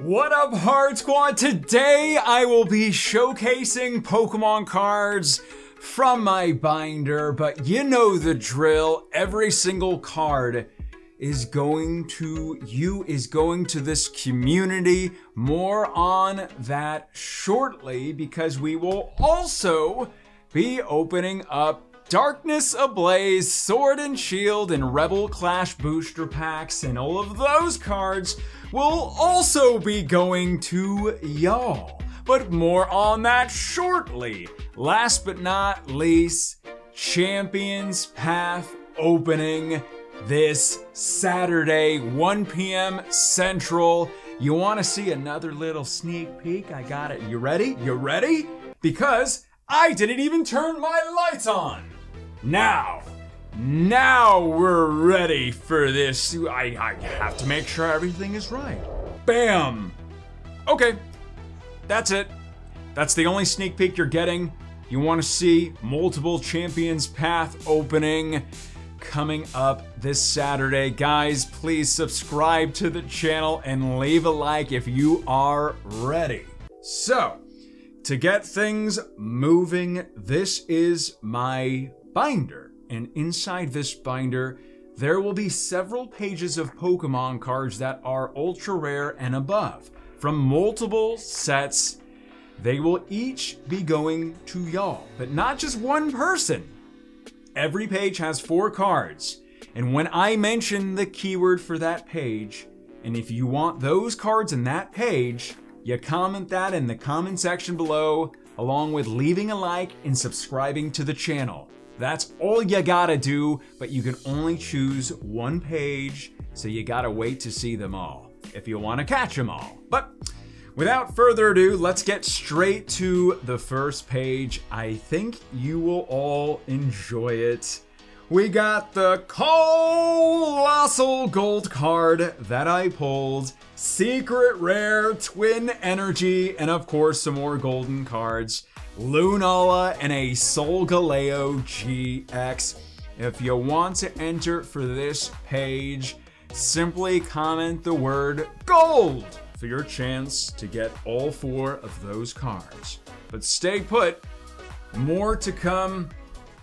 What up, Hart Squad? Today I will be showcasing Pokemon cards from my binder, but you know the drill. Every single card is going to you, is going to this community. More on that shortly because we will also be opening up Darkness Ablaze, Sword and Shield, and Rebel Clash booster packs, and all of those cards will also be going to y'all. But more on that shortly. Last but not least, Champions Path opening this Saturday, 1 p.m. Central. You want to see another little sneak peek? I got it. You ready? You ready? Because I didn't even turn my lights on. Now, now we're ready for this. I, I have to make sure everything is right. Bam! Okay, that's it. That's the only sneak peek you're getting. You want to see multiple Champions Path opening coming up this Saturday. Guys, please subscribe to the channel and leave a like if you are ready. So, to get things moving, this is my binder. And inside this binder, there will be several pages of Pokemon cards that are ultra rare and above. From multiple sets, they will each be going to y'all, but not just one person. Every page has four cards, and when I mention the keyword for that page, and if you want those cards in that page, you comment that in the comment section below, along with leaving a like and subscribing to the channel. That's all you gotta do, but you can only choose one page, so you gotta wait to see them all, if you wanna catch them all. But without further ado, let's get straight to the first page. I think you will all enjoy it. We got the Coalossal Gold card that I pulled, Secret Rare, Twin Energy, and of course some more golden cards. Lunala, and a Solgaleo GX. If you want to enter for this page, simply comment the word GOLD for your chance to get all four of those cards. But stay put, more to come,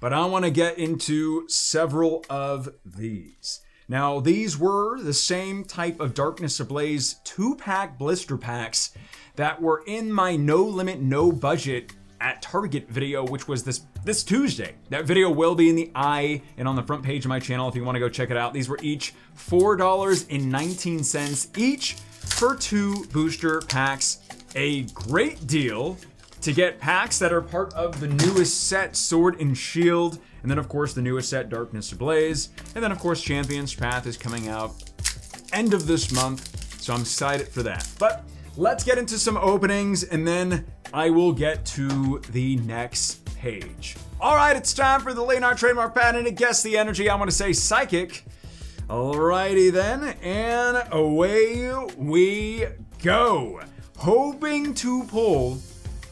but I want to get into several of these. Now, these were the same type of Darkness Ablaze two pack blister packs that were in my no limit, no budget at Target video, which was this this Tuesday. That video will be in the eye and on the front page of my channel if you want to go check it out. These were each $4.19 each for two booster packs. A great deal to get packs that are part of the newest set, Sword and Shield, and then of course the newest set, Darkness Ablaze, and then of course Champions Path is coming out end of this month, so I'm excited for that. But let's get into some openings and then I will get to the next page. All right, it's time for the Leonhart trademark patent to guess the energy. I'm gonna say psychic. Alrighty then, and away we go. Hoping to pull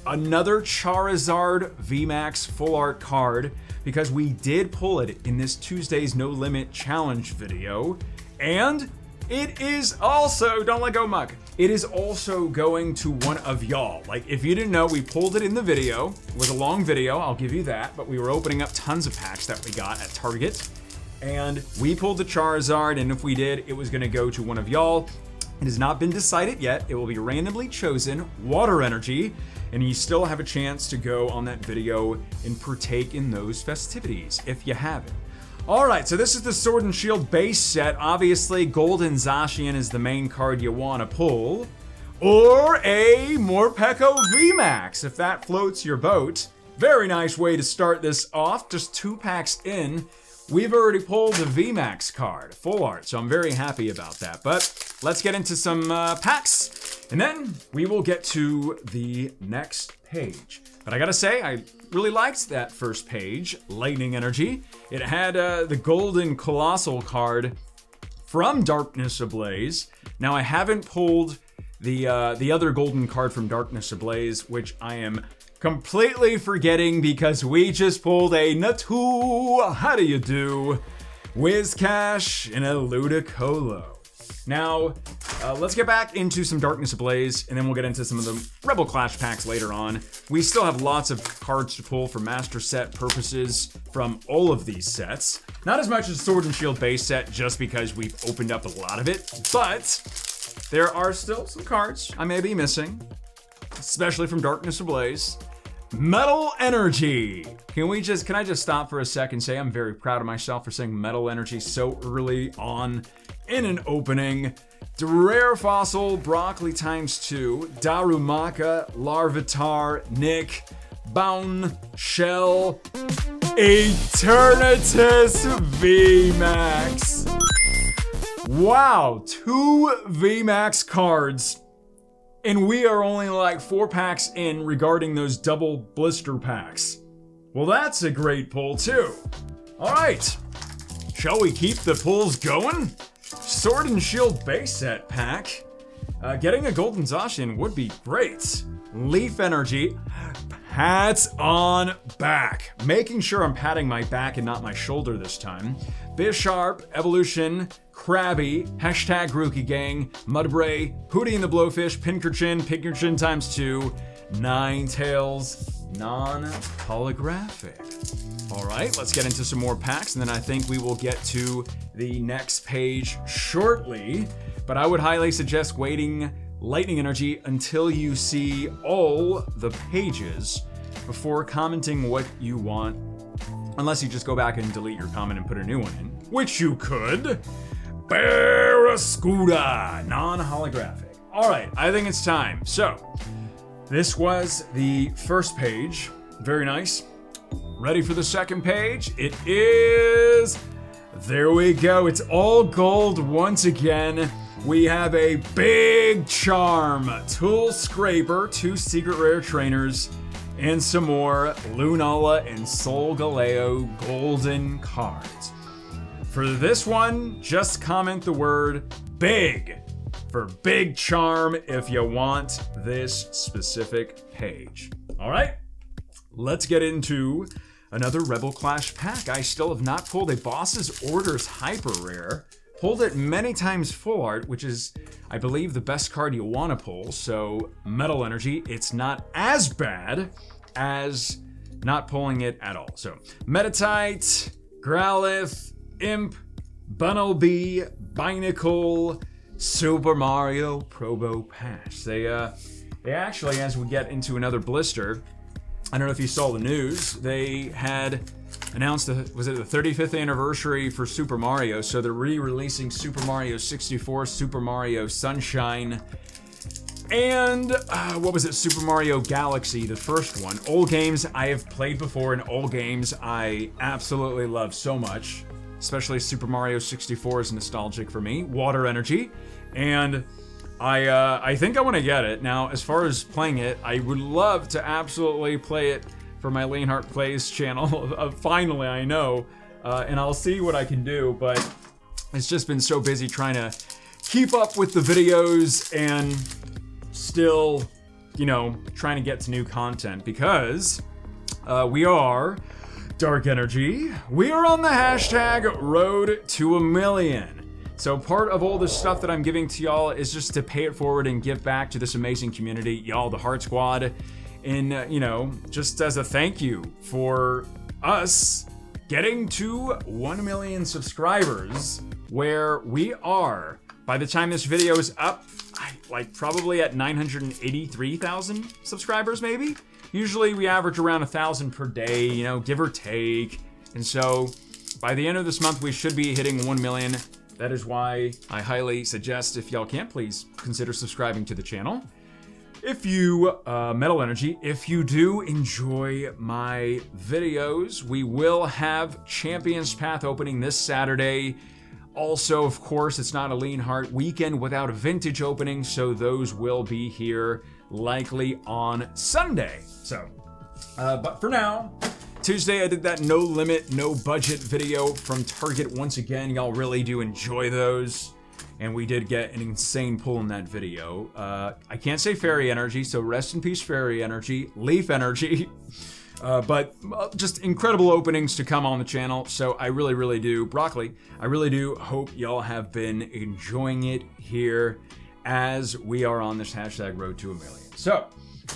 another Charizard VMAX full art card because we did pull it in this Tuesday's No Limit Challenge video. And it is also, don't let go Muk, it is also going to one of y'all. Like, if you didn't know, we pulled it in the video. It was a long video, I'll give you that, but we were opening up tons of packs that we got at Target. And we pulled the Charizard, and if we did, it was gonna go to one of y'all. It has not been decided yet. It will be randomly chosen, Water Energy, and you still have a chance to go on that video and partake in those festivities if you haven't. All right, so this is the Sword and Shield base set. Obviously, Golden Zacian is the main card you want to pull. Or a Morpeko VMAX, if that floats your boat. Very nice way to start this off, just two packs in. We've already pulled the VMAX card, full art, so I'm very happy about that. But let's get into some uh, packs, and then we will get to the next page. But I gotta say, I really liked that first page, Lightning Energy. It had uh, the Golden Coalossal card from Darkness Ablaze. Now I haven't pulled the uh, the other golden card from Darkness Ablaze, which I am completely forgetting because we just pulled a Natu. How do you do? Whiscash and a Ludicolo. Now, uh, let's get back into some Darkness Ablaze, and then we'll get into some of the Rebel Clash packs later on. We still have lots of cards to pull for Master Set purposes from all of these sets. Not as much as Sword and Shield base set, just because we've opened up a lot of it, but there are still some cards I may be missing, especially from Darkness Ablaze. Metal Energy. Can we just, can I just stop for a second say I'm very proud of myself for saying Metal Energy so early on in an opening. Rare Fossil, Broccoli times two, Darumaka, Larvitar, Nick, Bound, Shell, Eternatus VMAX. Wow, two VMAX cards and we are only like four packs in regarding those double blister packs. Well, that's a great pull, too. All right. Shall we keep the pulls going? Sword and Shield base set pack. Uh, getting a Golden Zacian would be great. Leaf Energy. Pats on back. Making sure I'm patting my back and not my shoulder this time. Bisharp, Evolution, Krabby, hashtag Grookey Gang, Mudbray, Hootie and the Blowfish, Pinkerton, Pinkerton times two, Ninetales, non-holographic. All right, let's get into some more packs, and then I think we will get to the next page shortly. But I would highly suggest waiting Lightning Energy until you see all the pages before commenting what you want, unless you just go back and delete your comment and put a new one in, which you could. Barraskewda, non-holographic. All right, I think it's time. So, this was the first page. Very nice. Ready for the second page? It is... There we go. It's all gold once again. We have a big charm, tool scraper, two secret rare trainers, and some more Lunala and Solgaleo golden cards. For this one, just comment the word big for big charm if you want this specific page. All right, let's get into another Rebel Clash pack. I still have not pulled a Boss's Orders Hyper Rare. Pulled it many times full art, which is, I believe, the best card you want to pull. So, Metal Energy, it's not as bad as not pulling it at all. So, Meditite, Growlithe, Imp, Bunnelby, Binacle, Super Mario Probopass. They, uh, they actually, as we get into another blister, I don't know if you saw the news, they had announced the, was it the 35th anniversary for Super Mario, so they're re-releasing Super Mario 64, Super Mario Sunshine, and uh, what was it? Super Mario Galaxy, the first one. Old games I have played before, and old games I absolutely love so much especially Super Mario 64 is nostalgic for me. Water Energy, and I uh, I think I want to get it now. As far as playing it, I would love to absolutely play it for my Leonhart Plays channel. uh, finally, I know, uh, and I'll see what I can do. But it's just been so busy trying to keep up with the videos and still, you know, trying to get to new content because uh, we are Dark Energy. We are on the hashtag road to a million. So part of all the stuff that I'm giving to y'all is just to pay it forward and give back to this amazing community, y'all, the Hart Squad, in, uh, you know, just as a thank you for us getting to 1 million subscribers, where we are, by the time this video is up, I, like probably at 983,000 subscribers maybe? Usually we average around a thousand per day, you know, give or take. And so by the end of this month, we should be hitting 1 million. That is why I highly suggest if y'all can't please consider subscribing to the channel. If you, uh, Metal Energy, if you do enjoy my videos, we will have Champions Path opening this Saturday. Also, of course, it's not a Leonhart weekend without a vintage opening, so those will be here likely on Sunday. So, uh, but for now, Tuesday I did that no limit, no budget video from Target once again. Y'all really do enjoy those. And we did get an insane pull in that video. Uh, I can't say Fairy Energy, so rest in peace Fairy Energy. Leaf Energy. Uh, but uh, just incredible openings to come on the channel. So I really, really do. Broccoli, I really do hope y'all have been enjoying it here as we are on this hashtag road to a million. So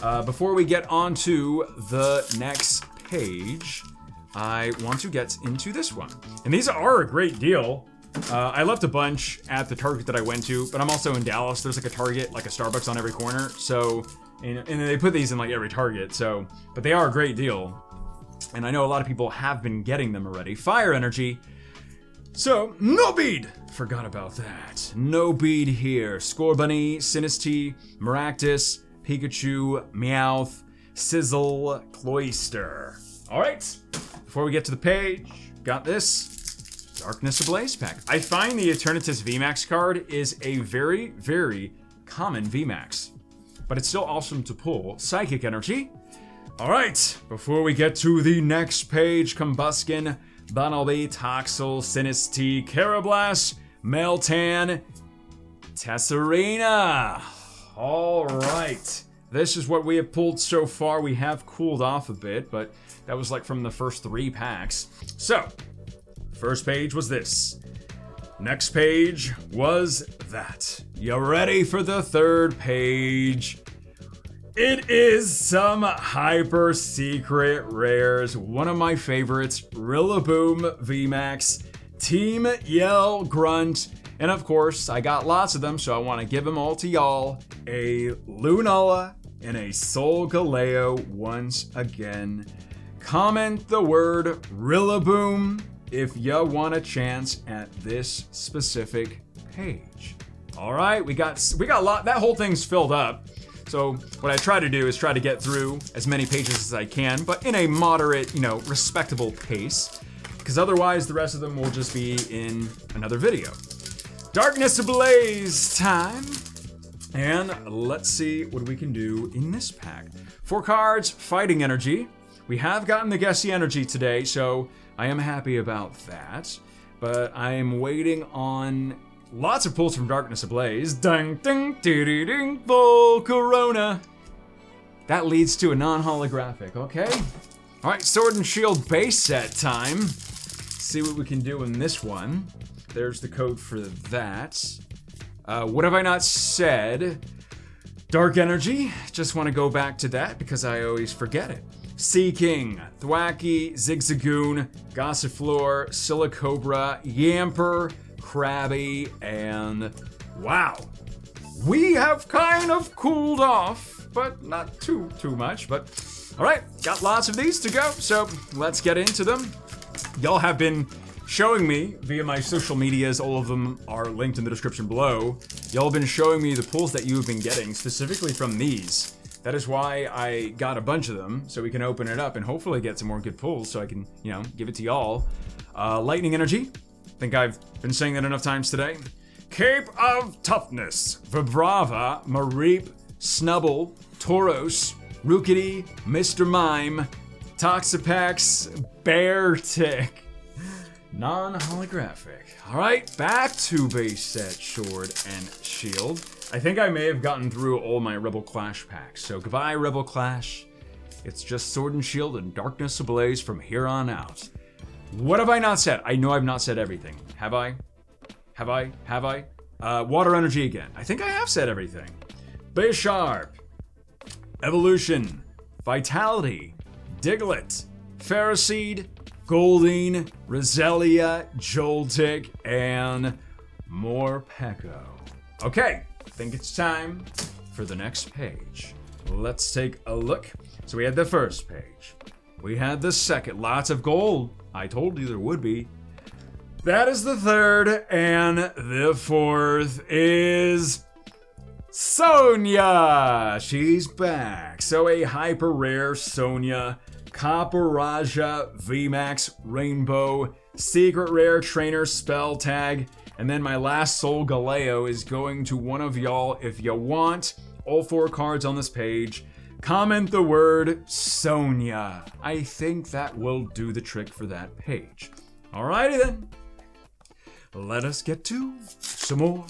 uh, before we get on to the next page, I want to get into this one. And these are a great deal. Uh, I left a bunch at the Target that I went to, but I'm also in Dallas. There's like a Target, like a Starbucks on every corner. So, and, and they put these in like every Target. So, but they are a great deal. And I know a lot of people have been getting them already. Fire Energy. So, no Bede! Forgot about that. No Bede here. Scorbunny, Sinistea, Maractus, Pikachu, Meowth, Sizzle, Cloyster. Alright, before we get to the page, got this. Darkness Ablaze pack. I find the Eternatus VMAX card is a very, very common VMAX. But it's still awesome to pull. Psychic Energy. Alright, before we get to the next page, Combusken, Bunnelby, Toxel, Sinistea, Karrablast, Meltan, Tessarina. Alright. This is what we have pulled so far. We have cooled off a bit, but that was like from the first three packs. So, first page was this. Next page was that. You ready for the third page? It is some hyper secret rares. One of my favorites, Rillaboom VMAX, Team Yell Grunt, and of course, I got lots of them, so I want to give them all to y'all. A Lunala and a Solgaleo once again. Comment the word Rillaboom if you want a chance at this specific page. All right, we got we got a lot. That whole thing's filled up. So what I try to do is try to get through as many pages as I can, but in a moderate, you know, respectable pace, because otherwise the rest of them will just be in another video. Darkness Ablaze time. And let's see what we can do in this pack. Four cards, Fighting Energy. We have gotten the Gessie Energy today, so I am happy about that. But I am waiting on lots of pulls from Darkness Ablaze. Ding, ding, ding, ding, ding, Corona. That leads to a non-holographic, okay? All right, Sword and Shield base set time. See what we can do in this one. There's the code for that. Uh, what have I not said? Dark Energy, just want to go back to that because I always forget it. Seaking, Thwackey, Zigzagoon, Gossifleur, Silicobra, Yamper, Krabby, and wow. We have kind of cooled off, but not too, too much, but all right, got lots of these to go, so let's get into them. Y'all have been showing me via my social medias, all of them are linked in the description below. Y'all have been showing me the pulls that you have been getting, specifically from these. That is why I got a bunch of them, so we can open it up and hopefully get some more good pulls so I can, you know, give it to y'all. Uh, Lightning Energy. I think I've been saying that enough times today. Cape of Toughness. Vibrava, Mareep, Snubbull, Tauros, Rookidee, Mr. Mime, Toxapex, Bear Tick. non-holographic. All right, back to base set Sword and Shield. I think I may have gotten through all my Rebel Clash packs. So goodbye, Rebel Clash. It's just Sword and Shield and Darkness Ablaze from here on out. What have I not said? I know I've not said everything. Have I? Have I? Have I? Uh, water Energy again. I think I have said everything. Bisharp. Evolution. Vitality. Diglett. Ferroseed. Goldeen, Roselia, Joltik, and Morpeko. Okay, I think it's time for the next page. Let's take a look. So we had the first page. We had the second. Lots of gold. I told you there would be. That is the third, and the fourth is Sonia. She's back. So a hyper rare Sonia Copperajah, VMAX, Rainbow, Secret Rare Trainer Spell Tag, and then my last Solgaleo is going to one of y'all if you want. All four cards on this page. Comment the word Sonia. I think that will do the trick for that page. Alrighty then. Let us get to some more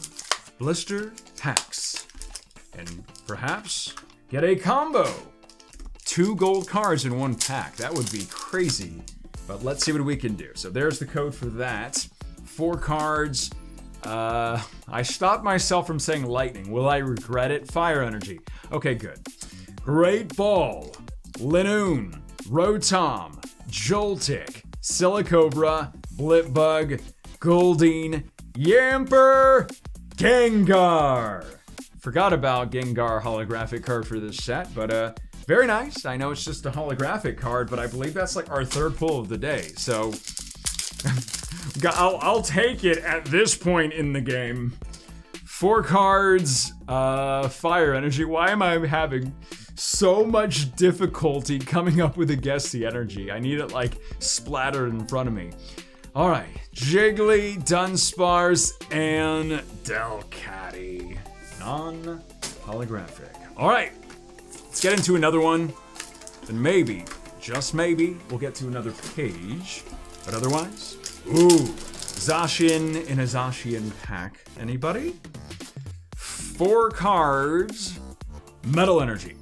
blister packs. And perhaps get a combo two gold cards in one pack. That would be crazy. But let's see what we can do. So there's the code for that. Four cards. Uh, I stopped myself from saying lightning. Will I regret it? Fire energy. Okay, good. Great Ball, Linoone, Rotom, Joltik, Silicobra, Blipbug, Goldeen, Yamper, Gengar. Forgot about Gengar holographic card for this set, but uh, very nice. I know it's just a holographic card, but I believe that's like our third pull of the day. So I'll, I'll take it at this point in the game. Four cards, uh, fire energy. Why am I having so much difficulty coming up with a guess the energy? I need it like splattered in front of me. All right, Jiggly, Dunsparce, and Delcatty. Non holographic. All right, let's get into another one. And maybe, just maybe, we'll get to another page. But otherwise, ooh, Zacian in a Zacian pack. Anybody? Four cards, Metal Energy.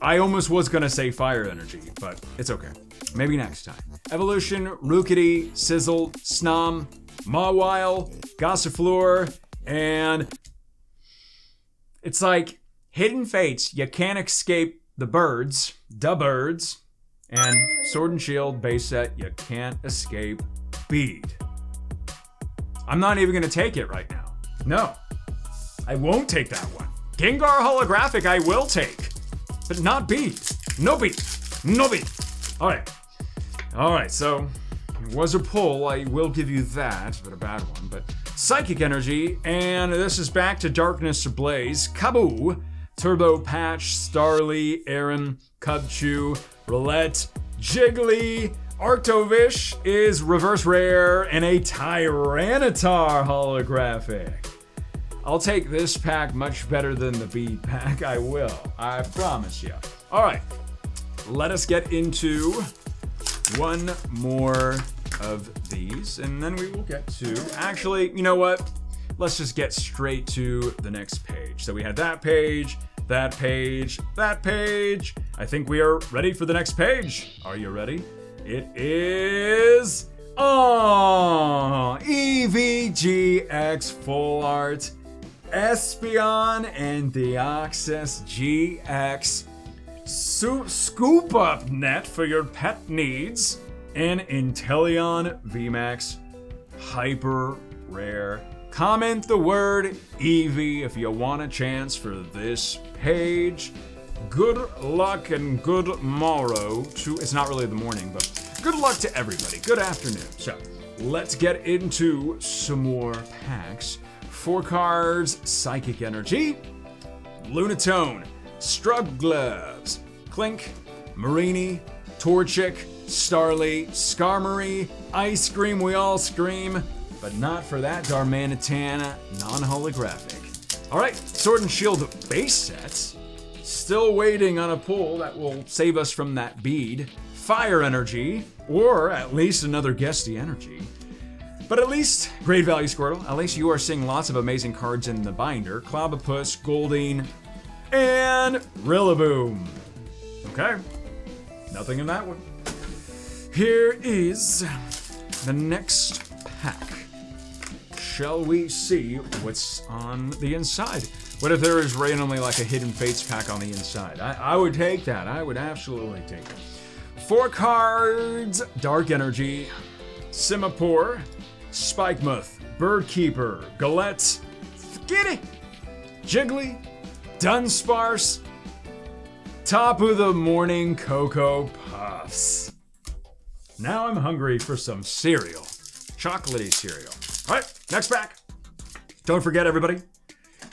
I almost was gonna say Fire Energy, but it's okay. Maybe next time. Evolution, Rookidee, Sizzle, Snom, Mawile, Gossifleur, and it's like Hidden Fates. You can't escape the birds, the birds, and Sword and Shield base set. You can't escape Bede. I'm not even gonna take it right now. No, I won't take that one. Gengar holographic, I will take, but not beat. No beat. No beat. All right. All right, so it was a pull. I will give you that, but a bad one. But Psychic Energy, and this is back to Darkness Blaze. Kaboo, Turbo Patch, Starly, Aron, Cubchoo, Roulette, Jiggly, Arctovish is reverse rare, and a Tyranitar holographic. I'll take this pack much better than the B pack. I will. I promise you. All right, let us get into one more of these, and then we will get to. Actually, you know what? Let's just get straight to the next page. So we had that page, that page, that page. I think we are ready for the next page. Are you ready? It is. Uh, oh, Eevee GX Full Art, Espeon, and Deoxys GX scoop up net for your pet needs, and Inteleon VMAX Hyper Rare. Comment the word Eevee if you want a chance for this page. Good luck and good morrow to. It's not really the morning, but good luck to everybody. Good afternoon. So let's get into some more packs. Four cards Psychic Energy, Lunatone, Struggle Gloves, Clink, Mareanie, Torchic, Starly, Skarmory, Ice Cream, we all scream, but not for that Darmanitan non-holographic. All right, Sword and Shield base sets. Still waiting on a pull that will save us from that Bede. Fire Energy, or at least another Guesty Energy. But at least, great value Squirtle, at least you are seeing lots of amazing cards in the binder. Clobbopus, Goldeen, and Rillaboom. Okay, nothing in that one. Here is the next pack. Shall we see what's on the inside? What if there is randomly like a Hidden Fates pack on the inside? I, I would take that. I would absolutely take it. Four cards Dark Energy, Simipour, Spikemuth, Birdkeeper, Galette, Skitty, Jiggly, Dunsparce, top of the morning Cocoa Puffs. Now I'm hungry for some cereal. Chocolatey cereal. All right, next pack. Don't forget, everybody,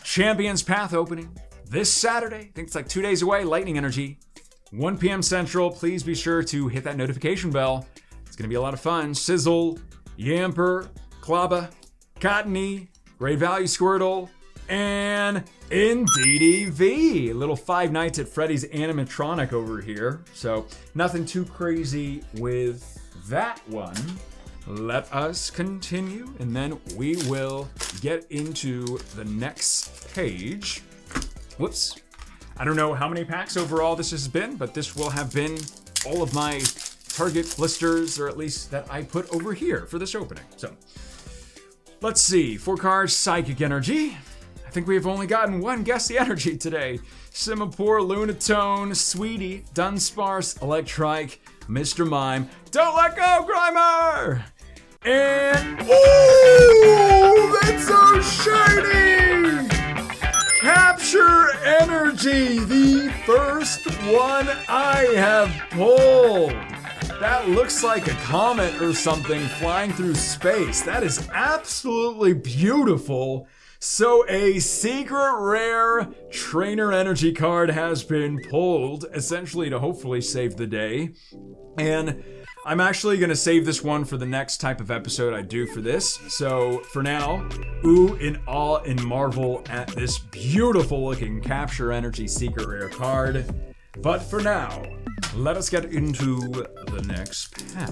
Champions Path opening this Saturday. I think it's like two days away. Lightning Energy, 1 p.m. Central. Please be sure to hit that notification bell. It's going to be a lot of fun. Sizzle, Yamper, Klaba, Cottonee, Great Value Squirtle, and Indeedee Little Five Nights at Freddy's animatronic over here. So nothing too crazy with that one. Let us continue, and then we will get into the next page. Whoops. I don't know how many packs overall this has been, but this will have been all of my target blisters, or at least that I put over here for this opening. So let's see. Four cards, Psychic Energy. I think we've only gotten one Guess the Energy today. Simipour, Lunatone, Sweetie, Dunsparce, Electrike, Mr. Mime. Don't let go, Grimer! And oh, one I have pulled. That looks like a comet or something flying through space. That is absolutely beautiful. So a secret rare trainer energy card has been pulled, essentially to hopefully save the day. And I'm actually gonna save this one for the next type of episode I do for this. So for now, ooh in awe and marvel at this beautiful looking capture energy secret rare card. But for now, let us get into the next pack.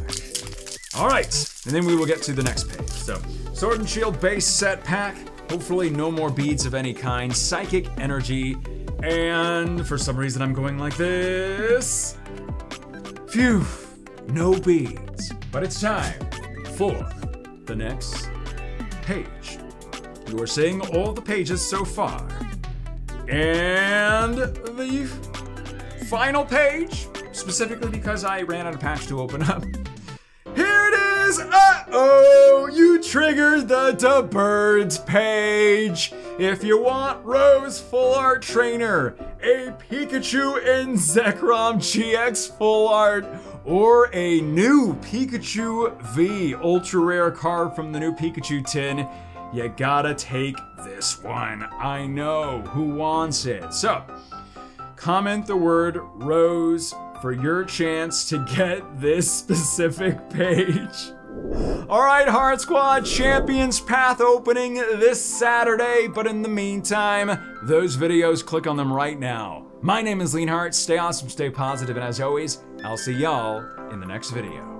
All right, and then we will get to the next page. So, Sword and Shield base set pack. Hopefully, no more beads of any kind. Psychic energy, and for some reason, I'm going like this. Phew, no beads. But it's time for the next page. You are seeing all the pages so far. And the final page, specifically because I ran out of patch to open up. Here it is! Uh-oh! You triggered the Da Birds page! If you want Rose Full Art Trainer, a Pikachu and Zekrom GX Full Art, or a new Pikachu V Ultra Rare card from the new Pikachu tin, you gotta take this one. I know who wants it. So, comment the word rose for your chance to get this specific page. All right, Hart Squad Champions Path opening this Saturday, but in the meantime, those videos, click on them right now. My name is Leonhart, stay awesome, stay positive, and as always, I'll see y'all in the next video.